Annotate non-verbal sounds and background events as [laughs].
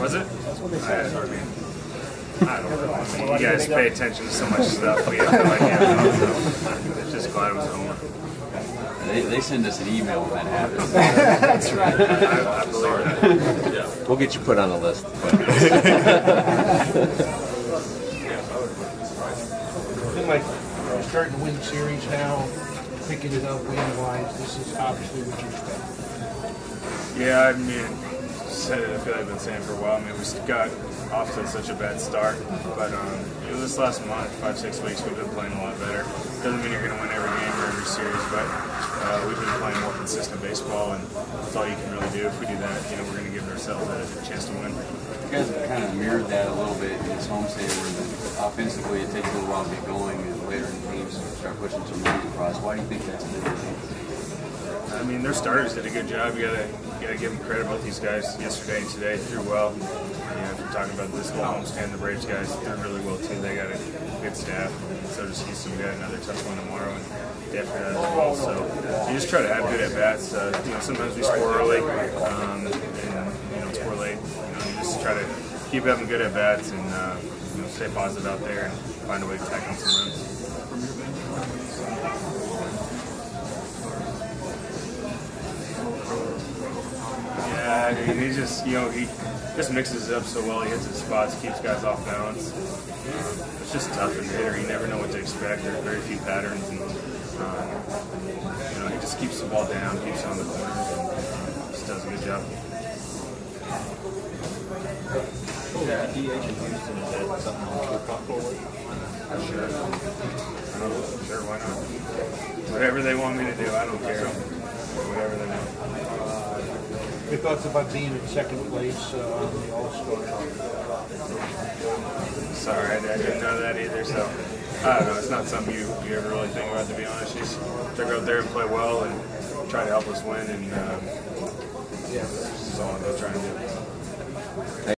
Was it? That's what they said. I, I don't know. I mean, you guys pay attention to so much stuff. We have no idea. [laughs] So, just glad it was Homer. They, they send us an email when that happens. [laughs] That's right. I, I believe that. Yeah. We'll get you put on the list. [laughs] I Been like uh, starting to win the series now, picking it up win wise. This is obviously what you expect. Yeah, I mean, said it. I feel like I've been saying for a while. I mean, we got off to such a bad start, but um, you know, this last month, five six weeks, we've been playing a lot better. Doesn't mean you're going to win every game or every series, but uh, we've been playing more consistent baseball, and that's all you can really do. If we do that, you know, we're going to give ourselves a chance to win. You guys have kind of mirrored that a little bit in this homestand. where Offensively, it takes a little while to get going, and later in games, start pushing some runs across. Why do you think that's been? I mean, their starters did a good job. You gotta, you gotta give them credit. Both these guys, yesterday and today, threw well. You know, if you're talking about this whole homestand, the Braves guys threw really well too. They got a good staff. So does Houston. We got another tough one tomorrow, and does as well. So you just try to have good at bats. Uh, you know, sometimes we score early, um, and you know, score late. You know, you just try to keep having good at bats and uh, you know, stay positive out there and find a way to tack dude, he just, you know, he just mixes it up so well. He hits his spots, keeps guys off balance. Um, it's just tough in the hitter. You never know what to expect. There's very few patterns, and um, you know, he just keeps the ball down, keeps it on the corners, and just does a good job. Yeah, DH in Houston, is that something the forward? Sure. Sure, why not? Whatever they want me to do, I don't care. Whatever they want. Your thoughts about being in second place uh, on the All Star? Sorry, I, I didn't know that either. So I don't know. It's not something you, you ever really think about, to be honest. Just to go out there and play well and try to help us win. And um, yeah, this is all I'm trying to do.